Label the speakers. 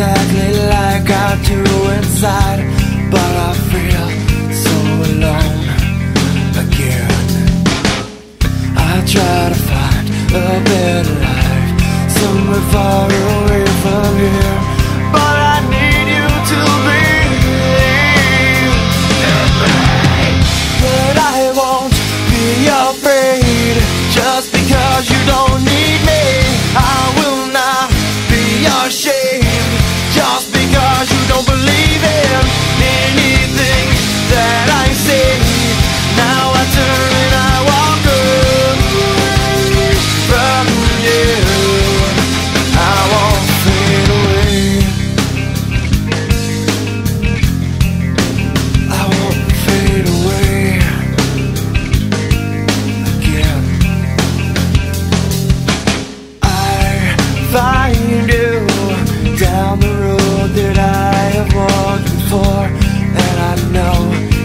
Speaker 1: exactly like I do inside, but I feel so alone again. I try to find a better life somewhere far away from here, but I need you to be. But I won't be. and I know.